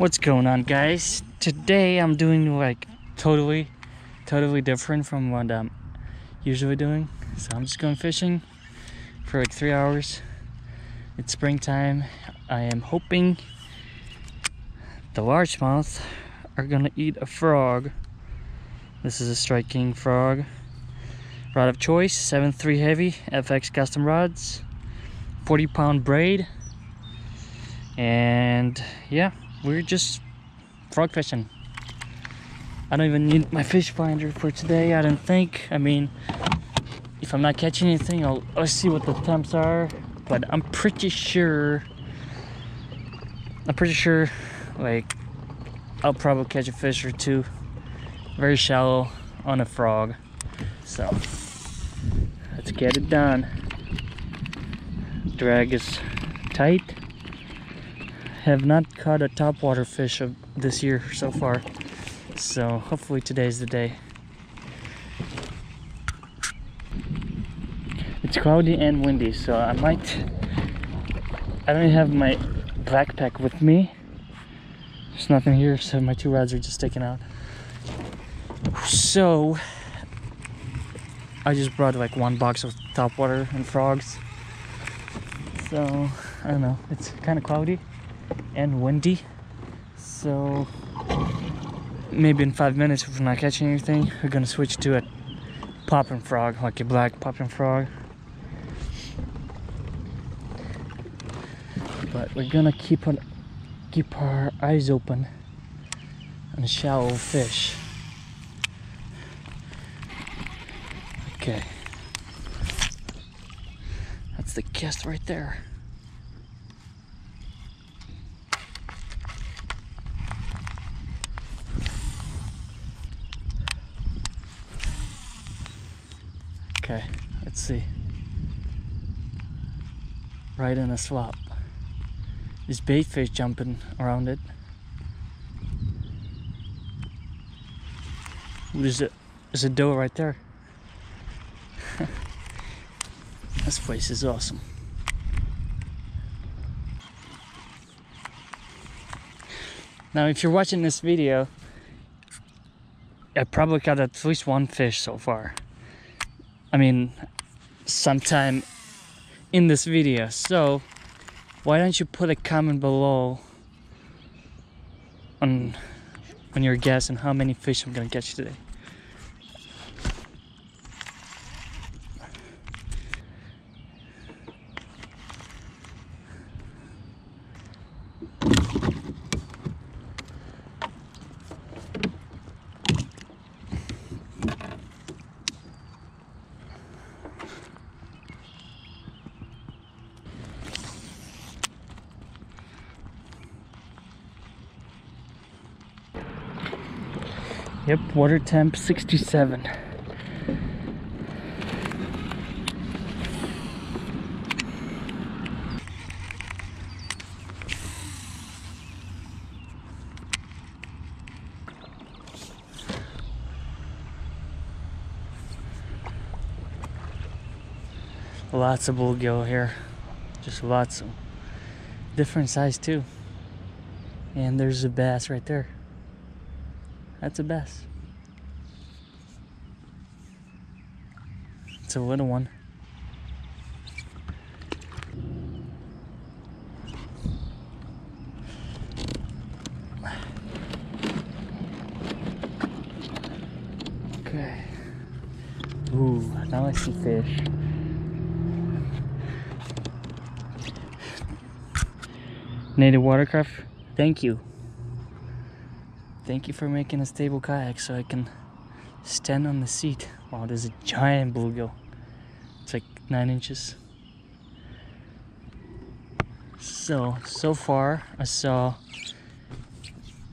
What's going on guys? Today I'm doing like totally, totally different from what I'm usually doing. So I'm just going fishing for like three hours. It's springtime. I am hoping the largemouth are gonna eat a frog. This is a striking frog. Rod of choice, 7.3 heavy, FX custom rods, 40 pound braid. And yeah, we're just frog fishing. I don't even need my fish finder for today, I don't think. I mean, if I'm not catching anything, I'll, I'll see what the temps are. But I'm pretty sure, I'm pretty sure, like, I'll probably catch a fish or two. Very shallow on a frog. So, let's get it done. Drag is tight have not caught a topwater fish of this year so far. So hopefully today's the day. It's cloudy and windy, so I might... I don't have my backpack with me. There's nothing here, so my two rods are just taken out. So, I just brought like one box of topwater and frogs. So, I don't know, it's kind of cloudy and windy. So maybe in five minutes if we're not catching anything, we're gonna switch to a popping frog, like a black popping frog. But we're gonna keep on keep our eyes open on shallow fish. Okay. That's the cast right there. Okay, let's see. Right in a slop. There's bait fish jumping around it. There's a there's a doe right there. this place is awesome. Now if you're watching this video, I probably got at least one fish so far. I mean, sometime in this video. So, why don't you put a comment below on on your guess and how many fish I'm gonna catch today. Yep, water temp 67. Lots of bluegill here. Just lots of different size too. And there's a bass right there. That's a bass. It's a little one. Okay. Ooh, now I see fish. Native watercraft, thank you. Thank you for making a stable kayak so I can stand on the seat. Wow, there's a giant bluegill. It's like nine inches. So, so far I saw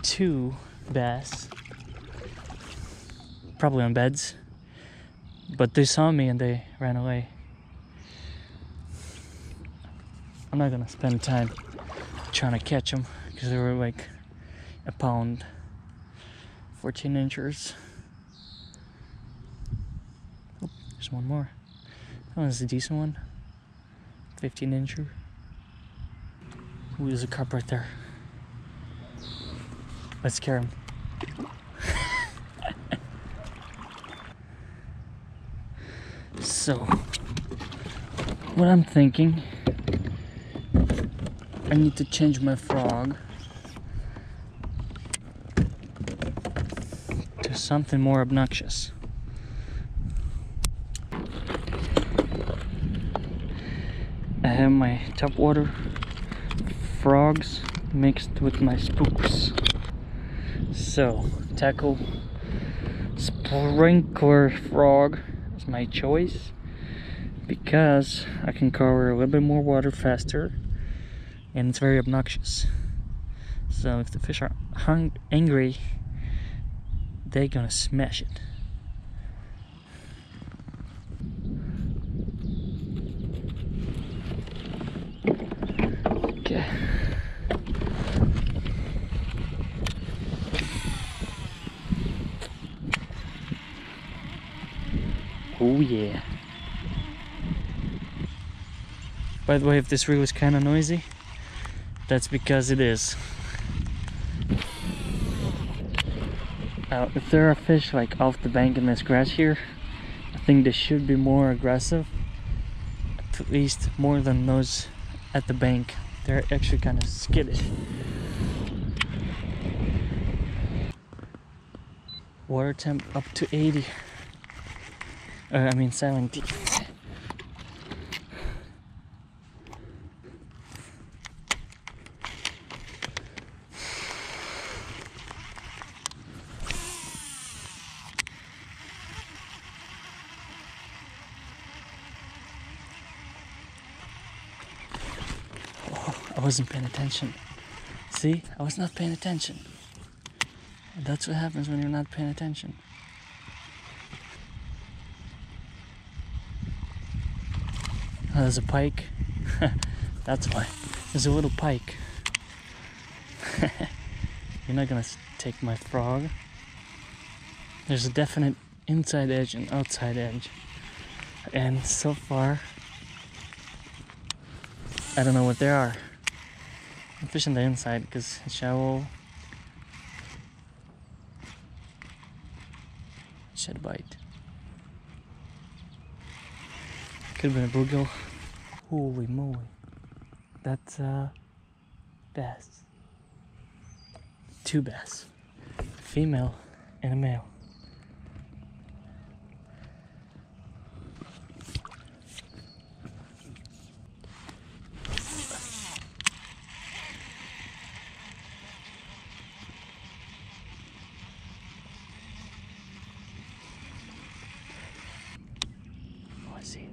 two bass. Probably on beds. But they saw me and they ran away. I'm not gonna spend time trying to catch them because they were like a pound 14 inchers. Oh, there's one more. That one's a decent one. 15 incher. Ooh, there's a carp right there. Let's scare him. so, what I'm thinking, I need to change my frog to something more obnoxious. I have my top water frogs mixed with my spooks. So, Teckel Sprinker frog is my choice because I can cover a little bit more water faster and it's very obnoxious. So if the fish are hung angry, they're gonna smash it. Okay. Oh yeah. By the way, if this reel is kind of noisy, that's because it is. If there are fish like off the bank in this grass here, I think they should be more aggressive. At least more than those at the bank. They're actually kind of skittish. Water temp up to 80. Uh, I mean 70. I wasn't paying attention. See, I was not paying attention. That's what happens when you're not paying attention. Oh, there's a pike. That's why. There's a little pike. you're not gonna take my frog. There's a definite inside edge and outside edge. And so far, I don't know what they are. I'm fishing the inside because shallow should bite. Could have been a bluegill. Holy moly. That's uh bass. Two bass. A female and a male. Oh, I see.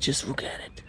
Just look at it.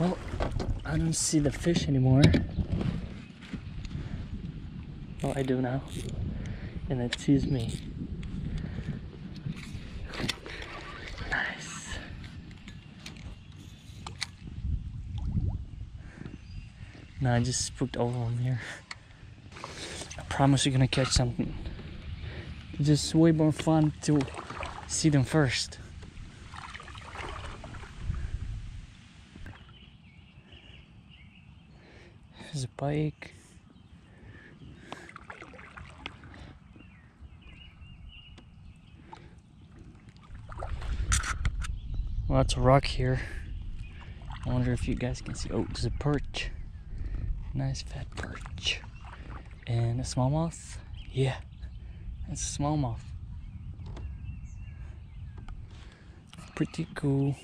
Well, I don't see the fish anymore. Well, I do now. And it sees me. Nice. No, I just spooked all of them here. I promise you're gonna catch something. It's just way more fun to see them first. Pike. Lots of rock here. I wonder if you guys can see. Oh, there's a perch. Nice fat perch. And a smallmouth. Yeah, it's a smallmouth. Pretty cool.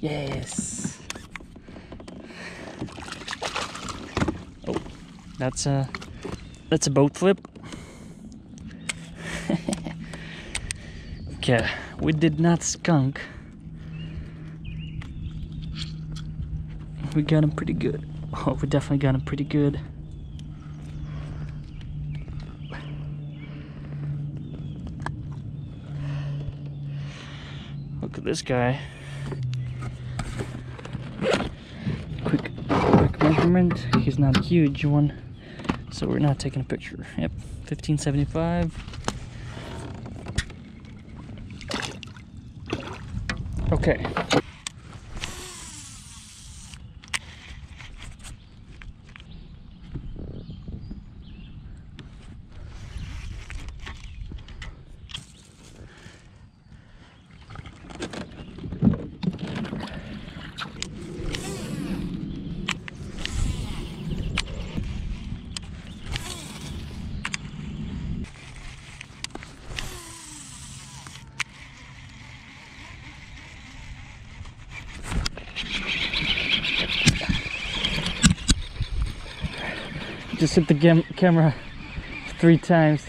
Yes. Oh, that's a that's a boat flip. okay, we did not skunk. We got him pretty good. Oh, we definitely got him pretty good. Look at this guy. Quick, quick measurement. He's not a huge one, so we're not taking a picture. Yep, 1575. Okay. Just hit the camera three times.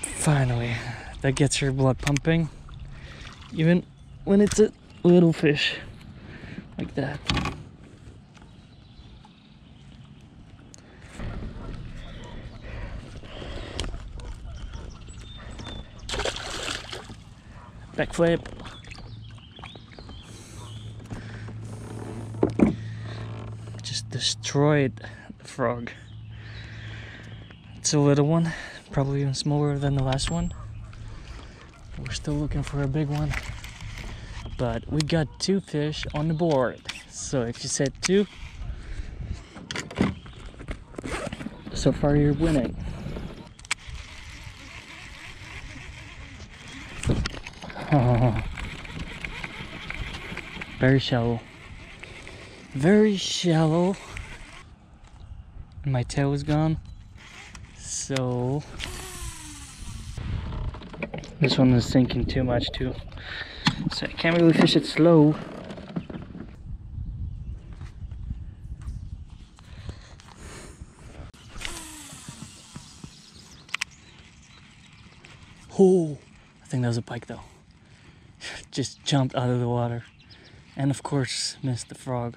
Finally, that gets your blood pumping. Even when it's a little fish like that. Backflip. Destroyed the frog. It's a little one, probably even smaller than the last one. We're still looking for a big one. But we got two fish on the board. So if you said two, so far you're winning. Oh, very shallow. Very shallow my tail is gone. So this one is sinking too much too. So I can't really fish it slow. Oh, I think that was a pike though. Just jumped out of the water. And of course, missed the frog.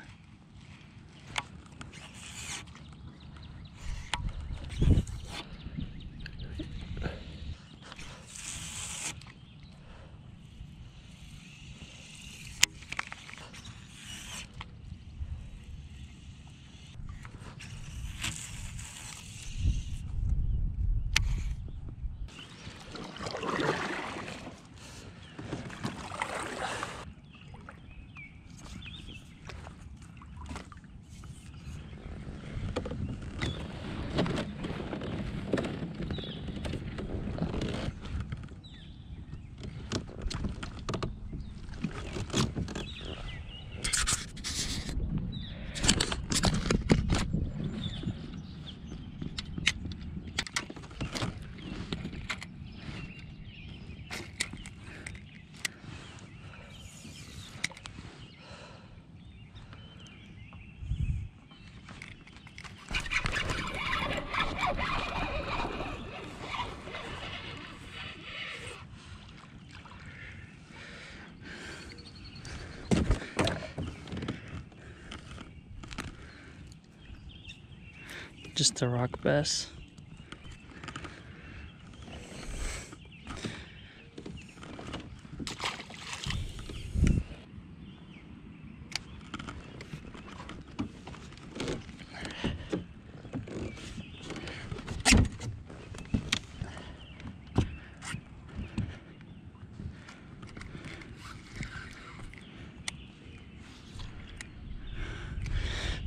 Just a rock bass.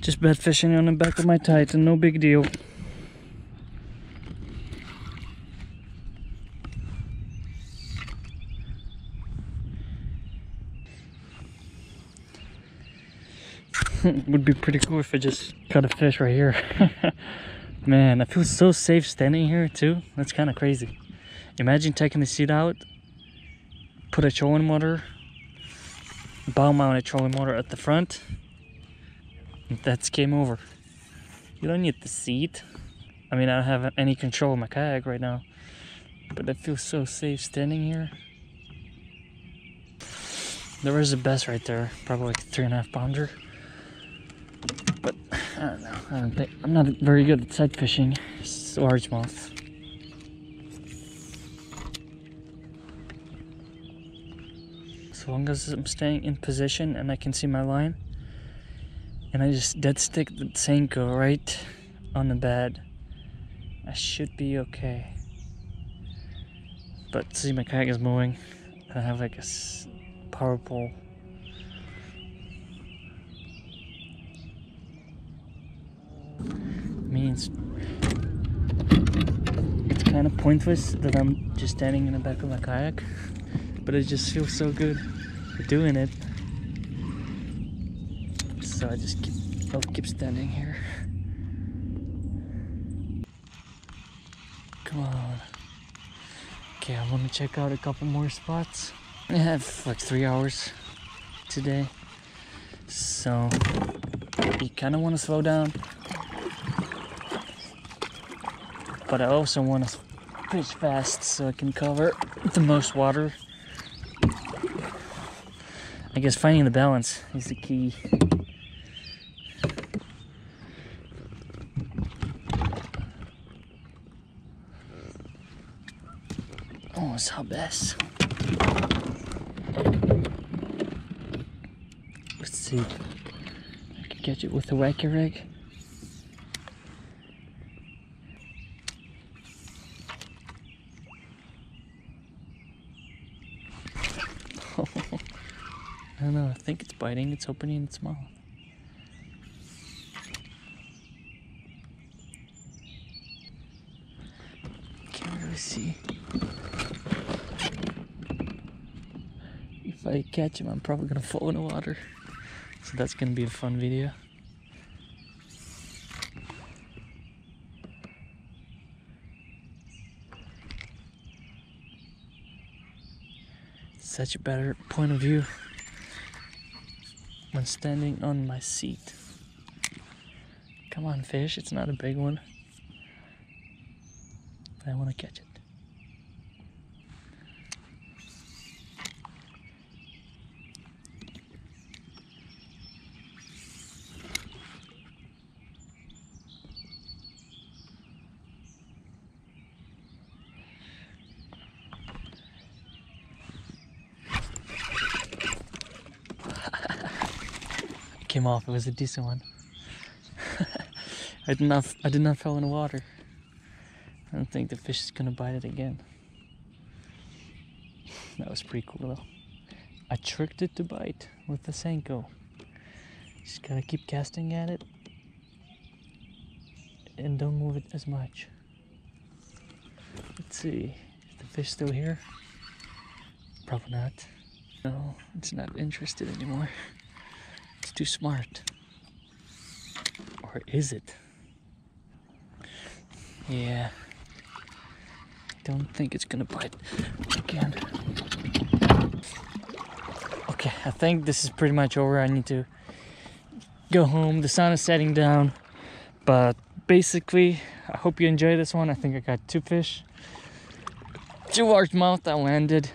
Just bed fishing on the back of my Titan, no big deal. Would be pretty cool if I just caught a fish right here. Man, I feel so safe standing here too. That's kind of crazy. Imagine taking the seat out, put a trolling motor, bow mounted trolling motor at the front, that's game over. You don't need the seat. I mean, I don't have any control of my kayak right now, but I feel so safe standing here. There is a bass right there, probably like three and a half pounder. But I don't know. I don't think I'm not very good at sight fishing. It's largemouth. As long as I'm staying in position and I can see my line, and I just dead stick the Senko right on the bed. I should be okay. But see, my kayak is moving. I have like a power pole. Means it's kind of pointless that I'm just standing in the back of my kayak, but it just feels so good doing it so I just keep I'll keep standing here. Come on. Okay, I'm gonna check out a couple more spots. I have like three hours today. So you kinda wanna slow down. But I also wanna fish fast so I can cover the most water. I guess finding the balance is the key. Our best. Let's see. I can catch it with the wacky rig. I don't know, I think it's biting, it's opening its mouth. Can't really see. Catch him, I'm probably gonna fall in the water. So that's gonna be a fun video. Such a better point of view when standing on my seat. Come on, fish, it's not a big one. I want to catch it. Came off. It was a decent one. I did not. I did not fall in the water. I don't think the fish is gonna bite it again. That was pretty cool though. I tricked it to bite with the Senko. Just gotta keep casting at it and don't move it as much. Let's see. Is the fish still here? Probably not. No, it's not interested anymore too smart. Or is it? Yeah. Don't think it's gonna bite again. Okay, I think this is pretty much over. I need to go home. The sun is setting down. But basically, I hope you enjoy this one. I think I got two fish. Two largemouth that landed.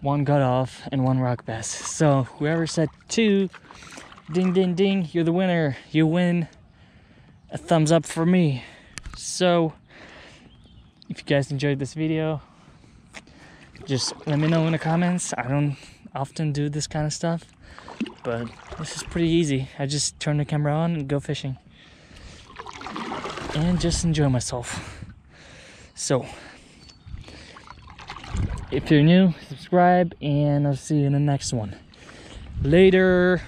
One got off and one rock bass. So whoever said two Ding, ding, ding. You're the winner. You win a thumbs up for me. So, if you guys enjoyed this video, just let me know in the comments. I don't often do this kind of stuff, but this is pretty easy. I just turn the camera on and go fishing and just enjoy myself. So, if you're new, subscribe, and I'll see you in the next one. Later.